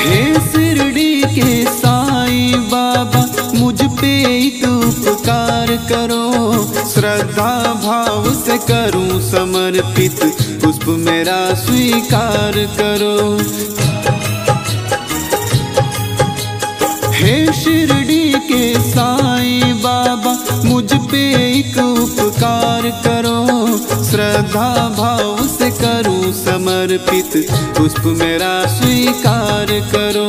शिरडी के साईं बाबा, मुझ पे एक उपकार करो। श्रद्धा भाव से करूँ समर्पित, पुष्प मेरा स्वीकार करो। हे शिरडी के साईं बाबा, मुझ पे एक उपकार करो। श्रद्धा भाव से करूँ समर्पित, पुष्प मेरा स्वीकार करो।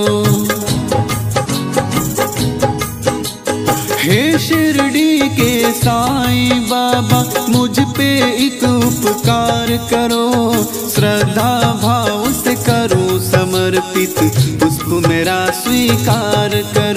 हे शिरडी के साईं बाबा, मुझ पे एक उपकार करो। श्रद्धा भाव से करो समर्पित, पुष्प मेरा स्वीकार करो।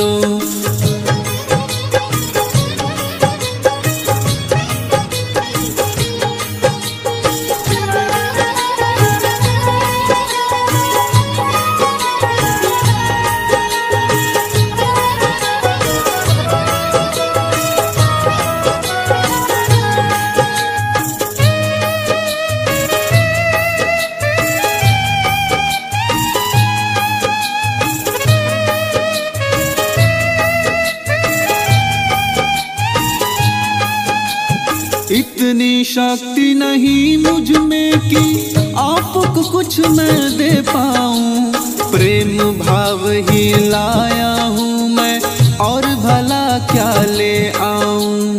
शक्ति नहीं मुझमें कि आपको कुछ मैं दे पाऊँ। प्रेम भाव ही लाया हूँ मैं और भला क्या ले आऊँ।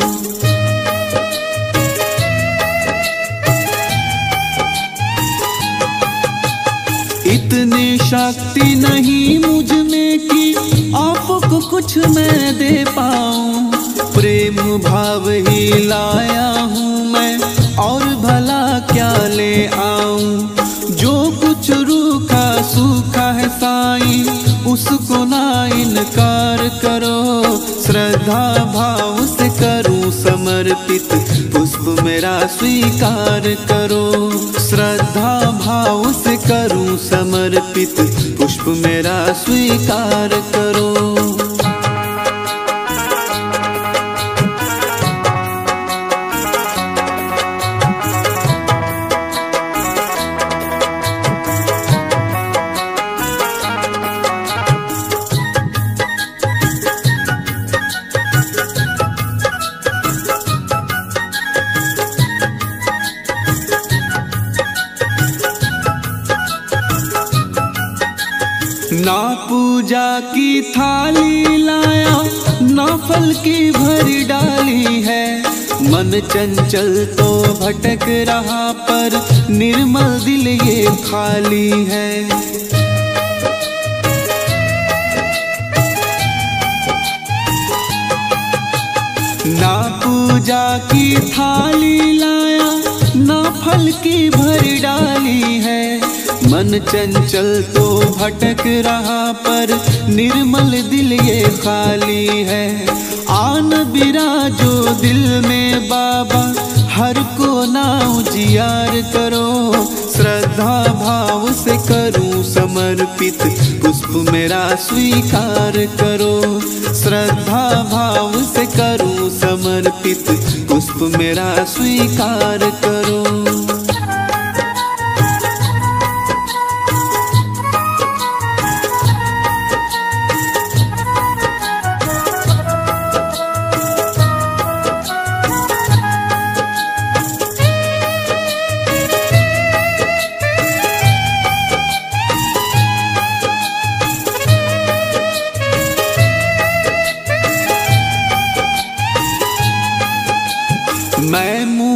इतनी शक्ति नहीं मुझमें कि आपको कुछ मैं दे पाऊँ। प्रेम भाव ही लाया हूँ मैं, और भला क्या ले आऊँ? जो कुछ रूखा सूखा है साईं, उसको ना इनकार करो। श्रद्धा भाव से करूँ समर्पित, पुष्प मेरा स्वीकार करो। श्रद्धा भाव से करूँ समर्पित, पुष्प मेरा स्वीकार करो। ना पूजा की थाली लाया, ना फल की भरी डाली है। मन चंचल तो भटक रहा, पर निर्मल दिल ये खाली है। ना पूजा की थाली लाया, ना फल की भरी डाली है। मन चंचल तो भटक रहा पर निर्मल दिल ये खाली है। आन बिराजो दिल में बाबा, हर को ना उजियार करो। श्रद्धा भाव से करूँ समर्पित, पुष्प मेरा स्वीकार करो। श्रद्धा भाव से करूँ समर्पित, पुष्प मेरा स्वीकार करो।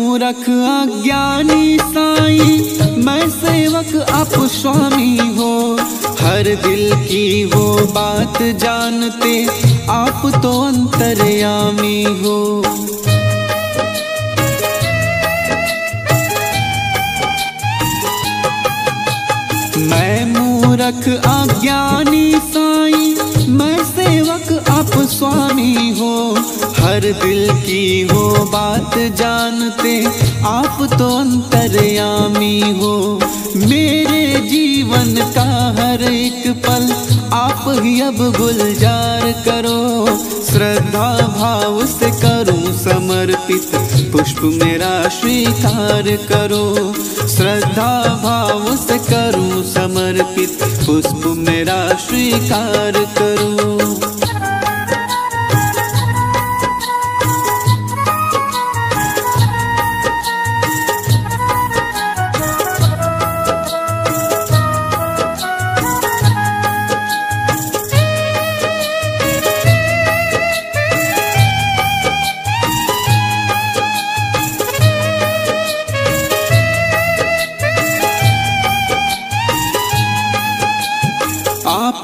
मूरख अज्ञानी साईं, मैं सेवक आप स्वामी हो। हर दिल की वो बात जानते, आप तो अंतर्यामी हो। मैं मूरख अज्ञानी साई, मैं सेवक आप स्वामी हो, हर दिल की हो बात जानते, आप तो अंतर्यामी हो। मेरे जीवन का हर एक पल आप ही अब गुलजार करो। श्रद्धा भाव से करूँ समर्पित, पुष्प मेरा स्वीकार करो। श्रद्धा भाव से करूँ समर्पित, पुष्प मेरा स्वीकार करो।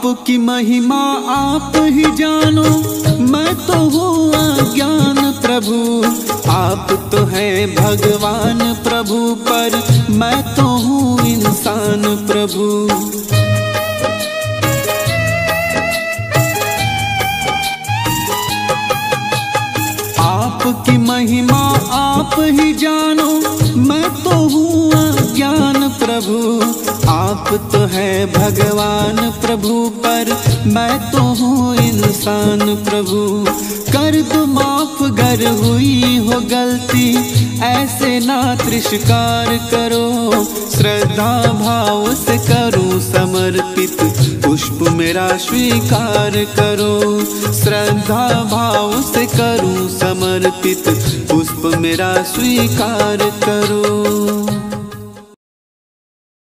आपकी महिमा आप ही जानो। मैं तो हूँ अज्ञान प्रभु। आप तो है भगवान प्रभु पर। मैं तो हूँ इंसान प्रभु। आपकी महिमा आप ही जानो। मैं तो हूँ अज्ञान प्रभु। आप तो है भगवान प्रभु पर, मैं तो हूँ इंसान प्रभु। कर दो माफ़ गर हुई हो गलती, ऐसे ना त्रिष्कार करो। श्रद्धा भाव से करूँ समर्पित, पुष्प मेरा स्वीकार करो। श्रद्धा भाव से करूँ समर्पित, पुष्प मेरा स्वीकार करो।